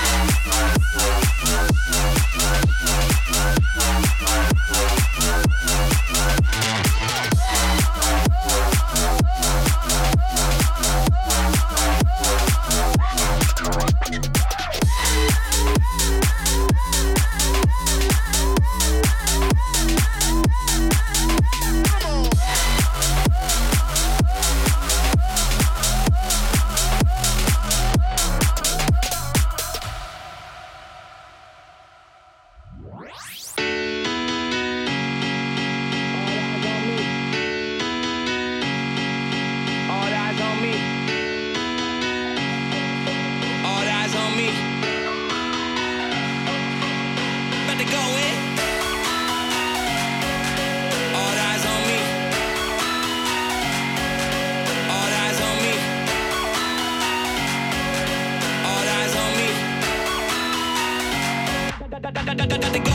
Ella está got, got, got, got the